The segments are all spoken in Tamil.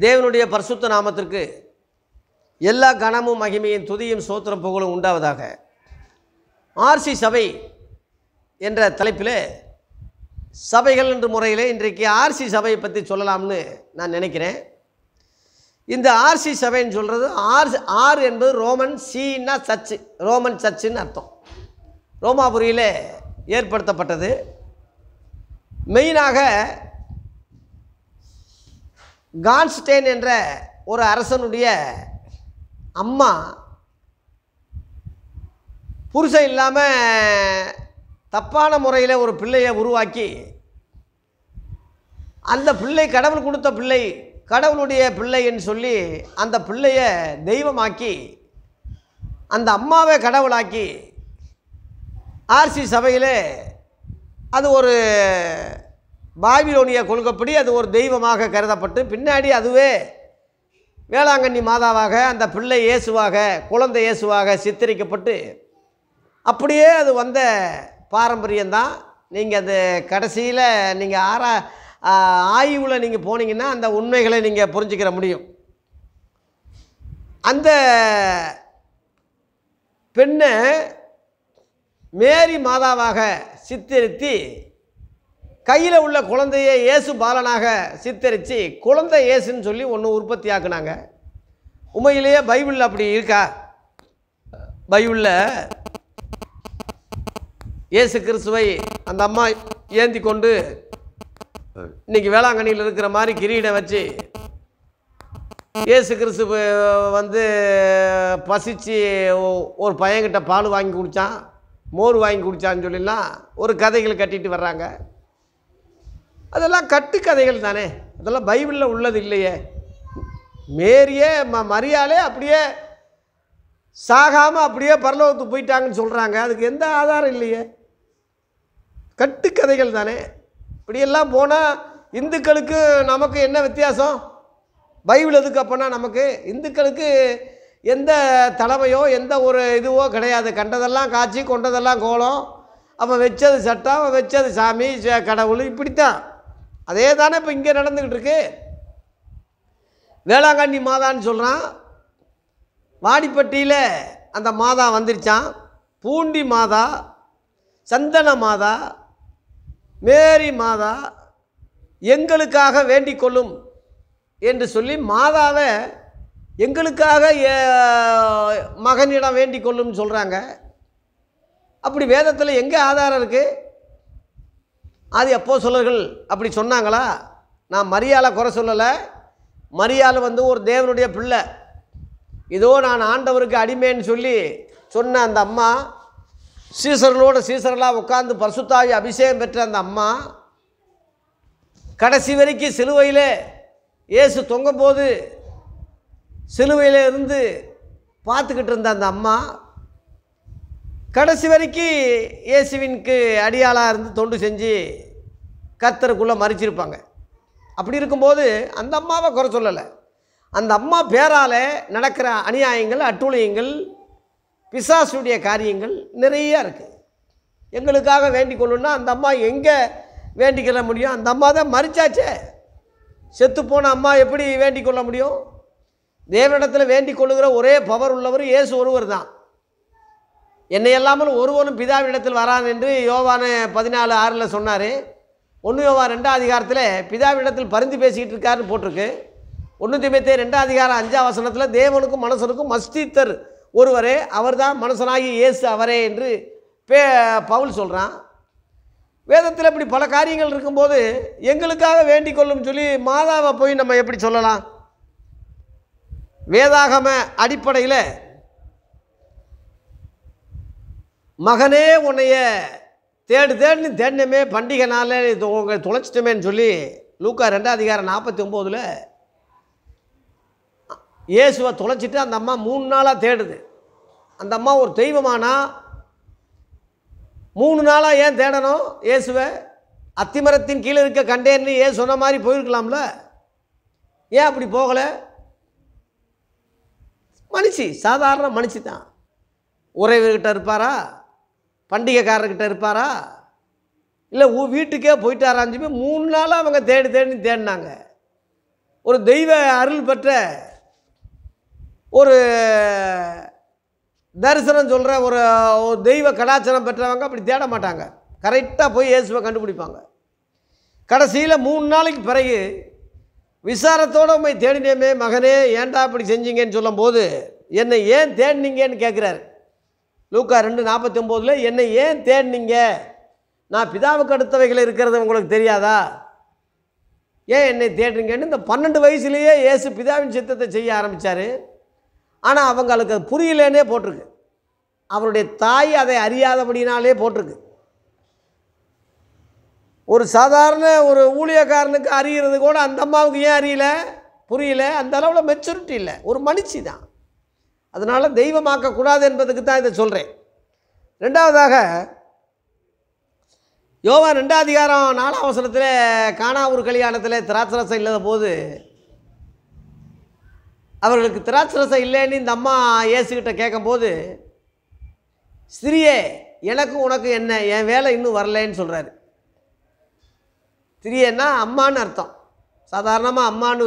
தேவனுடைய பரிசுத்த நாமத்திற்கு எல்லா கனமும் மகிமையும் துதியும் சோத்திரம் புகழும் உண்டாவதாக. ஆர்சி சபை என்ற தலைப்பில் சபைகள் என்ற முறையில் இன்றைக்கு ஆர்சி சபையை பற்றி சொல்லலாம்னு நான் நினைக்கிறேன். இந்த ஆர்சி சபைன்னு சொல்கிறது ஆர் ஆர் என்பது ரோமன் சீனா சர்ச்சு ரோமன் சர்ச்சுன்னு அர்த்தம். ரோமாபுரியில் ஏற்படுத்தப்பட்டது. மெயினாக கான்ஸ்டேன் என்ற ஒரு அரசனுடைய அம்மா புருஷன் இல்லாமல் தப்பான முறையில் ஒரு பிள்ளையை உருவாக்கி அந்த பிள்ளை கடவுள் கொடுத்த பிள்ளை கடவுளுடைய பிள்ளைன்னு சொல்லி அந்த பிள்ளையை தெய்வமாக்கி அந்த அம்மாவை கடவுளாக்கி ஆர்சி சபையில் அது ஒரு பாபிலோனிய கொள்கைப்படி அது ஒரு தெய்வமாக கருதப்பட்டு பின்னாடி அதுவே வேளாங்கண்ணி மாதாவாக அந்த பிள்ளை இயேசுவாக குழந்தை இயேசுவாக சித்தரிக்கப்பட்டு அப்படியே அது வந்த பாரம்பரியம்தான். நீங்கள் அது கடைசியில் நீங்கள் ஆரா ஆய்வில் நீங்கள் போனீங்கன்னா அந்த உண்மைகளை நீங்கள் புரிஞ்சுக்கிற முடியும். அந்த பெண்ணை மேரி மாதாவாக சித்தரித்து கையில் உள்ள குழந்தையை இயேசு பாலனாக சித்தரித்து குழந்தை இயேசுன்னு சொல்லி ஒன்று உற்பத்தி ஆக்குனாங்க. உண்மையிலேயே பைபிளில் அப்படி இருக்கா? பைபிளில் இயேசு கிறிஸ்துவை அந்த அம்மா ஏந்தி கொண்டு இன்னைக்கு வேளாங்கண்ணியில் இருக்கிற மாதிரி கிரீடம் வச்சு இயேசு கிறிஸ்து வந்து பசிச்சு ஒரு பையன்கிட்ட பால் வாங்கி குடித்தான் மோர் வாங்கி குடித்தான்னு சொல்லிலாம் ஒரு கதைகள் கட்டிட்டு வர்றாங்க. அதெல்லாம் கட்டுக்கதைகள் தானே. அதெல்லாம் பைபிளில் உள்ளது இல்லையே. மேரியே ம மரியாலே அப்படியே சாகாமல் அப்படியே பரலோகத்துக்கு போயிட்டாங்கன்னு சொல்கிறாங்க அதுக்கு எந்த ஆதாரம் இல்லையே. கட்டுக்கதைகள் தானே. இப்படியெல்லாம் போனால் இந்துக்களுக்கு நமக்கு என்ன வித்தியாசம்? பைபிள் எதுக்கு அப்போனா நமக்கு இந்துக்களுக்கு எந்த தலைமையோ எந்த ஒரு இதுவோ கிடையாது. கண்டதெல்லாம் காட்சி கொண்டதெல்லாம் கோலம். அவன் வச்சது சட்டம் அவன் வச்சது சாமி ச- கடவுள் இப்படித்தான். அதே தானே இப்போ இங்கே நடந்துக்கிட்டு இருக்கு? வேளாங்கண்ணி மாதான்னு சொல்கிறான் வாடிப்பட்டியில் அந்த மாதா வந்துருச்சான் பூண்டி மாதா சந்தன மாதா மேரி மாதா எங்களுக்காக வேண்டிக் கொள்ளும் என்று சொல்லி மாதாவை எங்களுக்காக ஏ- மகனிடம் வேண்டிக் கொள்ளும்னு சொல்கிறாங்க அப்படி வேதத்தில் எங்கே ஆதாரம் இருக்குது அது எப்போ சொல்லர்கள் அப்படி சொன்னாங்களா? நான் மரியாதை குறை சொல்லலை. மரியாதை வந்து ஒரு தேவனுடைய பிள்ளை. இதோ நான் ஆண்டவருக்கு அடிமைன்னு சொல்லி சொன்ன அந்த அம்மா சீசர்களோடு சீசர்களாக உட்காந்து பரிசுத்தாவி அபிஷேகம் பெற்ற அந்த அம்மா கடைசி வரைக்கும் சிலுவையில் இயேசு தொங்கும்போது சிலுவையில் இருந்து பார்த்துக்கிட்டு இருந்த அந்த அம்மா கடைசி வரைக்கும் இயேசுவினுக்கு அடியாளாக இருந்து தொண்டு செஞ்சு கத்தருக்குள்ளே மறிச்சிருப்பாங்க. அப்படி இருக்கும்போது அந்த அம்மாவை குறை சொல்லலை. அந்த அம்மா பேரால் நடக்கிற அநியாயங்கள் அட்டூழியங்கள் பிசாசுடைய காரியங்கள் நிறையா இருக்குது எங்களுக்காக வேண்டிக் கொள்ளணும்னா அந்த அம்மா எங்கே வேண்டிக்கொள்ள முடியும்? அந்த அம்மா தான் மறிச்சாச்சே. செத்துப்போன அம்மா எப்படி வேண்டிக் கொள்ள முடியும்? தேவனிடத்தில் வேண்டிக் கொள்ளுகிற ஒரே பவர் உள்ளவர் இயேசு ஒருவர் தான். என்னை இல்லாமல் ஒருவனும் பிதாவிடத்தில் வரான் என்று யோவான பதினாலு ஆறில் சொன்னார். ஒன்று யோவா ரெண்டாம் அதிகாரத்தில் பிதாவிடத்தில் பரிந்து பேசிக்கிட்டு இருக்காருன்னு போட்டிருக்கு. ஒன்று திபத்தே ரெண்டாம் அதிகாரம் அஞ்சாம் வசனத்தில் தேவனுக்கும் மனுஷனுக்கும் மஸ்தித்தர் ஒருவரே அவர்தான் மனுஷனாகி இயேசு அவரே என்று பே பவுல் சொல்கிறான் வேதத்தில் இப்படி பல காரியங்கள் இருக்கும்போது எங்களுக்காக வேண்டிக் கொள்ளும் சொல்லி மாதாவை போய் நம்ம எப்படி சொல்லலாம்? வேதாகம அடிப்படையில் மகனே உன்னைய தேடு தேடுன்னு தேடினமே பண்டிகை நாளில் இது உங்களை தொலைச்சிட்டமேன்னு சொல்லி லூக்கா ரெண்டாம் அதிகாரம் நாற்பத்தி ஒம்போதில் இயேசுவை தொலைச்சிட்டு அந்த அம்மா மூணு நாளாக தேடுது. அந்த அம்மா ஒரு தெய்வமானா மூணு நாளாக ஏன் தேடணும் இயேசுவை? அத்திமரத்தின் கீழே இருக்க கண்டேன்னு ஏன் சொன்ன மாதிரி போயிருக்கலாம்ல. ஏன் அப்படி போகலை? மனுஷி சாதாரண மனுஷி தான். உறவுகிட்ட இருப்பாரா? பண்டிகைக்காரர்கிட்ட இருப்பாரா? இல்லை ஊ வீட்டுக்கே போயிட்டாரான்னு சொல்லி மூணு நாளாக அவங்க தேடி தேடி தேடினாங்க. ஒரு தெய்வ அருள் பெற்ற ஒரு தரிசனம் சொல்கிற ஒரு தெய்வ கலாச்சாரம் பெற்றவங்க அப்படி தேட மாட்டாங்க. கரெக்டாக போய் இயேசுவை கண்டுபிடிப்பாங்க. கடைசியில் மூணு நாளைக்கு பிறகு விசாரத்தோடு உண்மை தேடினேமே மகனே ஏன்டா இப்படி செஞ்சீங்கன்னு சொல்லும்போது என்னை ஏன் தேடினீங்கன்னு கேட்குறாரு லூக்கா ரெண்டு நாற்பத்தி ஒம்போதில் என்னை ஏன் தேடினீங்க? நான் பிதாவுக்கு அடுத்தவைகள் இருக்கிறது உங்களுக்கு தெரியாதா? ஏன் என்னை தேடுறீங்கன்னு? இந்த பன்னெண்டு வயசுலேயே இயேசு பிதாவின் சித்தத்தை செய்ய ஆரம்பித்தார் ஆனால் அவங்களுக்கு அது புரியலேனே போட்டிருக்கு. அவருடைய தாய் அதை அறியாதபடினாலே போட்டிருக்கு. ஒரு சாதாரண ஒரு ஊழியக்காரனுக்கு அறிகிறது கூட அந்த அம்மாவுக்கு ஏன் அறியல? புரியல. அந்த அளவில் மெச்சூரிட்டி இல்லை. ஒரு மனுஷி தான். அதனால் தெய்வமாக்கக்கூடாது என்பதுக்கு தான் இதை சொல்கிறேன் ரெண்டாவதாக யோவா ரெண்டாம் அதிகாரம் நாலாம் அவசரத்தில் காணா ஒரு கல்யாணத்தில் திராட்சரசம் இல்லாத போது அவர்களுக்கு திராட்சரசம் இல்லைன்னு இந்த அம்மா ஏசுக்கிட்ட கேட்கும்போது ஸ்திரியே எனக்கும் உனக்கு என்ன? என் வேலை இன்னும் வரலைன்னு சொல்கிறாரு ஸ்திரியன்னா அம்மான்னு அர்த்தம். சாதாரணமாக அம்மான்னு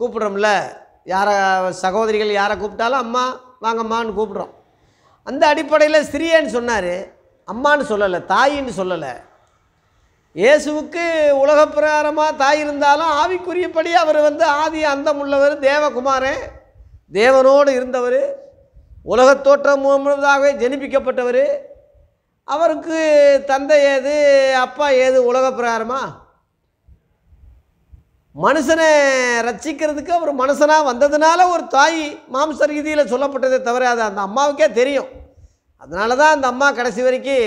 கூப்பிட்றோம்ல யாரை சகோதரிகள் யாரை கூப்பிட்டாலும் அம்மா வாங்கம்மான்னு கூப்பிட்றோம். அந்த அடிப்படையில் ஸ்திரியன்னு சொன்னார். அம்மான்னு சொல்லலை தாயின்னு சொல்லலை. இயேசுவுக்கு உலக பிரகாரமாக தாய் இருந்தாலும் ஆவிக்குரியபடி அவர் வந்து ஆதி அந்தம் உள்ளவர் தேவகுமாரன் தேவனோடு இருந்தவர் உலகத் தோற்றம் முழுவதாகவே ஜெனிப்பிக்கப்பட்டவர். அவருக்கு தந்தை ஏது அப்பா ஏது உலக பிரகாரமாக மனுஷனை ரட்சிக்கிறதுக்கு அவர் மனுஷனாக வந்ததுனால ஒரு தாய் மாம்ச ரீதியில் சொல்லப்பட்டதே தவிர அது அந்த அம்மாவுக்கே தெரியும். அதனால தான் அந்த அம்மா கடைசி வரைக்கும்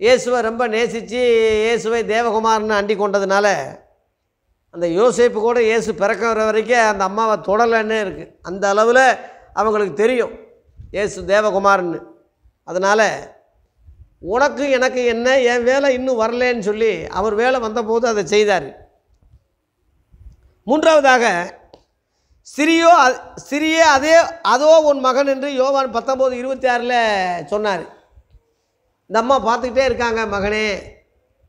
இயேசுவை ரொம்ப நேசித்து இயேசுவை தேவகுமார்னு அண்டி கொண்டதுனால அந்த யோசேப்பு கூட இயேசு பிறக்கிற வரைக்கும் அந்த அம்மாவை தொடலைன்னு இருக்குது அந்த அளவில் அவங்களுக்கு தெரியும் இயேசு தேவகுமார்னு அதனால் உனக்கு எனக்கு என்ன என் வேலை இன்னும் வரலேன்னு சொல்லி அவர் வேலை வந்தபோது அதை செய்தார். மூன்றாவதாக சிறியோ சிறிய அதே அதோ உன் மகன் என்று யோவான் பத்தொம்போது இருபத்தி ஆறில் சொன்னார். இந்த அம்மா பார்த்துக்கிட்டே இருக்காங்க மகனே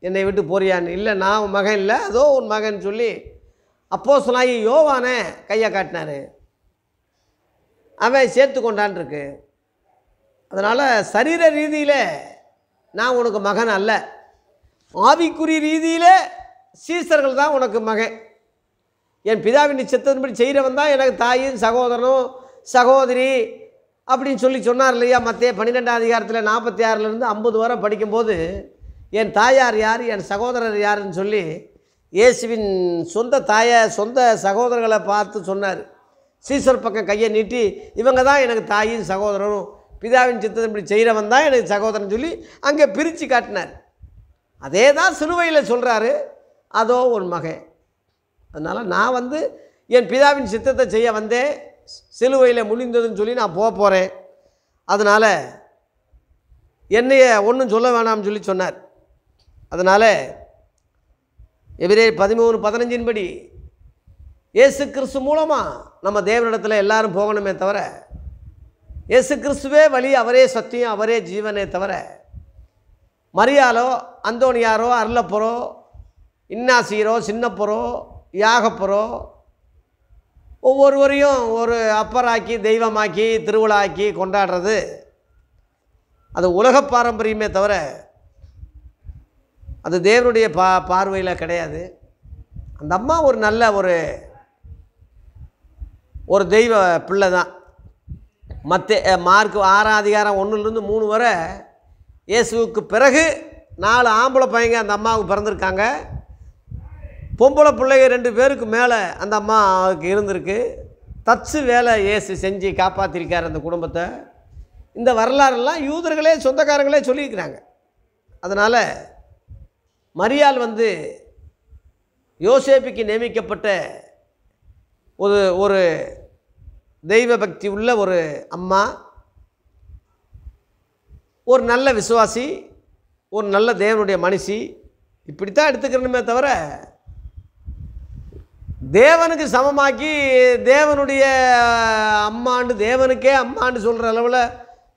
என்னை விட்டு போறியான்னு. இல்லை நான் உன் மகன் இல்லை அதோ உன் மகன் சொல்லி அப்போ சொன்னாயி யோவானே கையை காட்டினார். அவன் சேர்த்து கொண்டான் இருக்கு. அதனால் சரீர ரீதியில் நான் உனக்கு மகன் அல்ல. ஆவிக்குறி ரீதியில் சீசர்கள் தான் உனக்கு மகன். என் பிதாவின் நிச்சயத்தின்படி செய்கிறவன் தான் எனக்கு தாயும் சகோதரனும் சகோதரி அப்படின்னு சொல்லி சொன்னார் இல்லையா? மற்ற பன்னிரெண்டாம் அதிகாரத்தில் நாற்பத்தி ஆறுலேருந்து ஐம்பது வரை படிக்கும்போது என் தாயார் யார் என் சகோதரர் யாருன்னு சொல்லி இயேசுவின் சொந்த தாயை சொந்த சகோதரர்களை பார்த்து சொன்னார். சீசர் பக்கம் கையை நீட்டி இவங்க தான் எனக்கு தாயும் சகோதரனும் பிதாவின் சித்தத்தின்படி செய்கிறவன் தான் எனக்கு சகோதரன் சொல்லி அங்கே பிரித்து காட்டினார். அதே தான் சிலுவையில் சொல்கிறாரு அதோ உன் மகன். அதனால் நான் வந்து என் பிதாவின் சித்தத்தை செய்ய வந்தேன். சிலுவையில் முடிந்ததுன்னு சொல்லி நான் போக போகிறேன் அதனால் என்னைய ஒன்றும் சொல்ல வேணாம்னு சொல்லி சொன்னார். அதனால் எபிரே பதிமூணு பதினஞ்சின் படி இயேசு கிறிஸ்து மூலமாக நம்ம தேவனிடத்தில் எல்லாரும் போகணுமே தவிர இயேசு கிறிஸ்துவே வழி அவரே சத்தியம் அவரே ஜீவனே தவிர மரியாலோ அந்தோணியாரோ அருளப்பரோ இன்னாசீரோ சின்னப்பரோ யாகப்புறம் ஒவ்வொருவரையும் ஒரு அப்பராக்கி தெய்வமாக்கி திருவிழாக்கி கொண்டாடுறது. அது உலக பாரம்பரியமே தவிர அது தேவனுடைய பா பார்வையில் கிடையாது. அந்த அம்மா ஒரு நல்ல ஒரு ஒரு தெய்வ பிள்ளை தான். மற்ற மார்க் ஆறாம் அதிகாரம் ஒன்றுலேருந்து மூணு வரை இயேசுவுக்கு பிறகு நாலு ஆம்பளை பையங்க அந்த அம்மாவுக்கு பிறந்திருக்காங்க. பொம்பளை பிள்ளைங்க ரெண்டு பேருக்கு மேலே அந்த அம்மாவுக்கு இருந்திருக்கு. தச்சு வேலை இயேசு செஞ்சு காப்பாற்றிருக்கார் அந்த குடும்பத்தை. இந்த வரலாறெல்லாம் யூதர்களே சொந்தக்காரங்களே சொல்லியிருக்கிறாங்க. அதனால் மரியாள் வந்து யோசேப்புக்கு நியமிக்கப்பட்ட ஒரு ஒரு தெய்வ பக்தி உள்ள ஒரு அம்மா. ஒரு நல்ல விசுவாசி ஒரு நல்ல தேவனுடைய மனுஷி. இப்படித்தான் எடுத்துக்கிறணுமே தவிர தேவனுக்கு சமமாக்கி தேவனுடைய அம்மாண்டு தேவனுக்கே அம்மாண்டு சொல்கிற அளவில்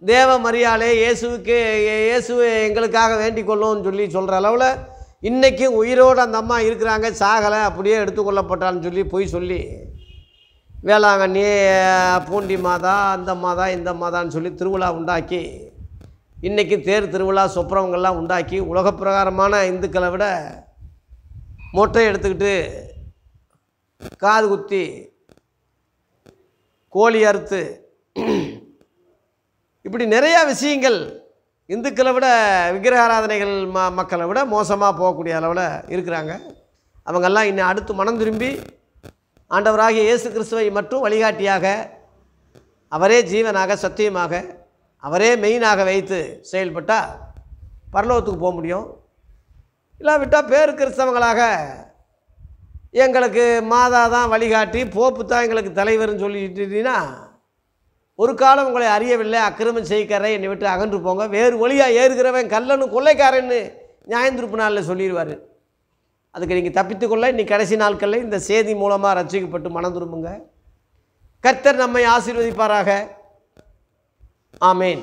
தேவ மரியாதை இயேசுவுக்கு இயேசுவை எங்களுக்காக வேண்டிக் கொள்ளும்னு சொல்லி சொல்கிற அளவில் இன்றைக்கும் உயிரோடு அந்த அம்மா இருக்கிறாங்க. சாகலை அப்படியே எடுத்துக்கொள்ளப்பட்டான்னு சொல்லி பொய் சொல்லி வேளாங்கண்ணி பூண்டி மாதா அந்த மாதா இந்த மாதான்னு சொல்லி திருவிழா உண்டாக்கி இன்றைக்கி தேர் திருவிழா சொப்புறவங்கள்லாம் உண்டாக்கி உலக பிரகாரமான இந்துக்களை விட மொட்டை எடுத்துக்கிட்டு காது குத்தி கோழி அறுத்து இப்படி நிறையா விஷயங்கள் இந்துக்களை விட விக்கிரகாராதனைகள் ம மக்களை விட மோசமாக போகக்கூடிய அளவில் இருக்கிறாங்க. அவங்கெல்லாம் இன்னும் அடுத்து மனம் திரும்பி ஆண்டவராகிய இயேசு கிறிஸ்துவை மட்டும் வழிகாட்டியாக அவரே ஜீவனாக சத்தியமாக அவரே மெயினாக வைத்து செயல்பட்டால் பரலோகத்துக்கு போக முடியும். இல்லாவிட்டால் பேர் கிறிஸ்தவங்களாக எங்களுக்கு மாதா தான் வழிகாட்டி போப்பு தான் எங்களுக்கு தலைவர்னு சொல்லிட்டீங்கன்னா ஒரு காலம் உங்களை அறியவில்லை அக்கிரமம் செய்கிறரை என்னை விட்டு அகன்று போங்க. வேறு வழியாக ஏறுகிறவன் கல்லனு கொள்ளைக்காரன்னு நியாயந்திருப்பு நாளில் சொல்லிடுவார். அதுக்கு நீங்கள் தப்பித்துக்கொள்ள இன்னைக்கு கடைசி நாட்களில் இந்த செய்தி மூலமாக ரட்சிக்கப்பட்டு மனம் திரும்புங்க. கர்த்தர் நம்மை ஆசீர்வதிப்பாராக. ஆமேன்.